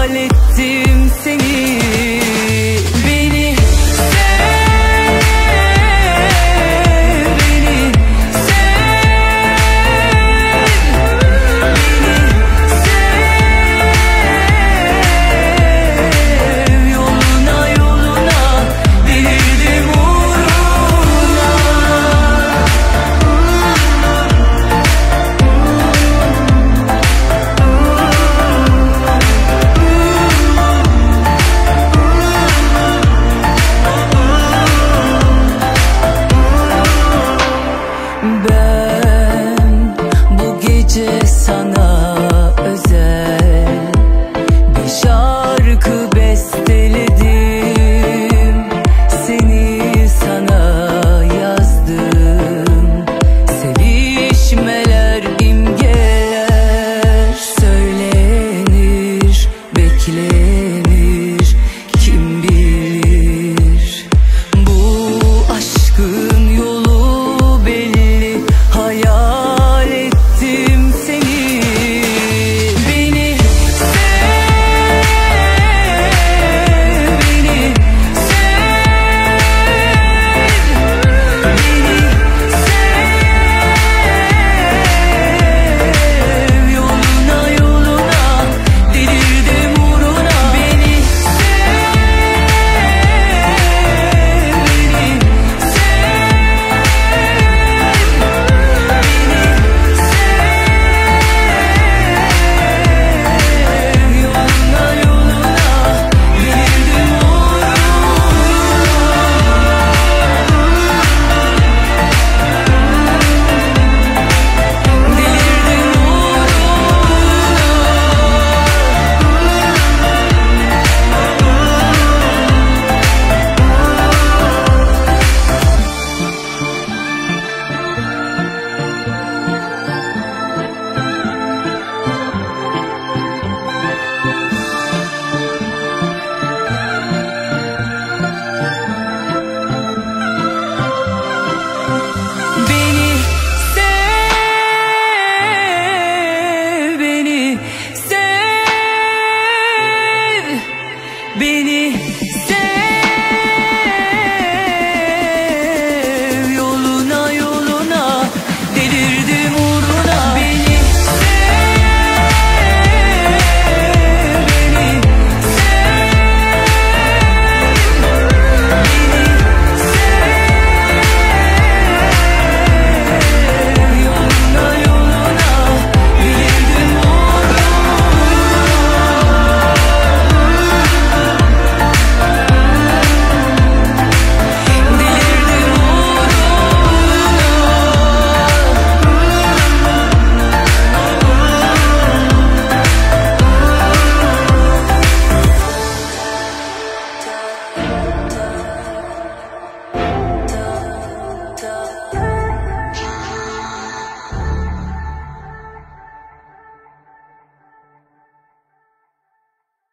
hayal ettim seni. sana beni sev.